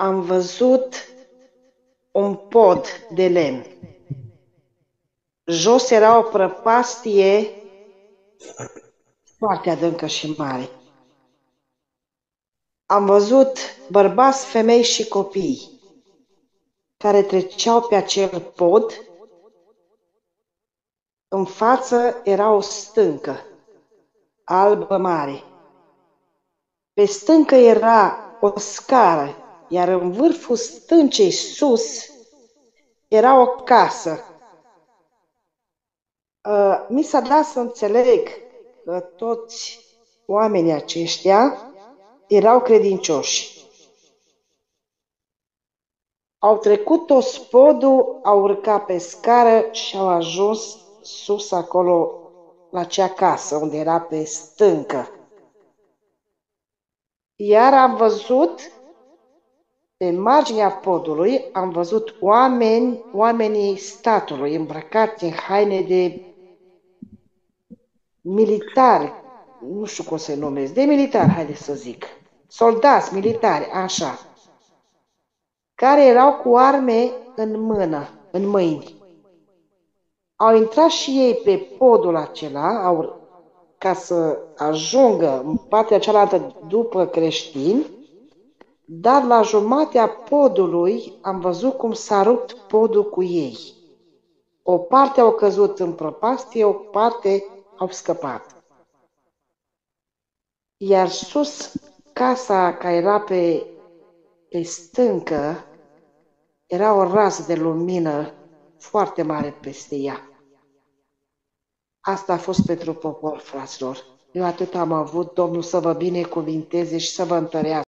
am văzut un pod de lemn. Jos era o prăpastie foarte adâncă și mare. Am văzut bărbați, femei și copii care treceau pe acel pod. În față era o stâncă albă mare. Pe stâncă era o scară iar în vârful stâncei sus era o casă. Uh, mi s-a dat să înțeleg că toți oamenii aceștia erau credincioși. Au trecut toți podul, au urcat pe scară și au ajuns sus acolo la cea casă unde era pe stâncă. Iar am văzut pe marginea podului am văzut oameni, oamenii statului, îmbrăcați în haine de militari, nu știu cum să-i numesc, de militari, haide să zic, soldați militari, așa, care erau cu arme în mână, în mâini. Au intrat și ei pe podul acela, au, ca să ajungă în partea cealaltă după creștini, dar la jumatea podului am văzut cum s-a rupt podul cu ei. O parte au căzut în prăpastie, o parte au scăpat. Iar sus, casa care era pe, pe stâncă, era o rază de lumină foarte mare peste ea. Asta a fost pentru popor, fraților. Eu atât am avut, Domnul să vă binecuvinteze și să vă întărească.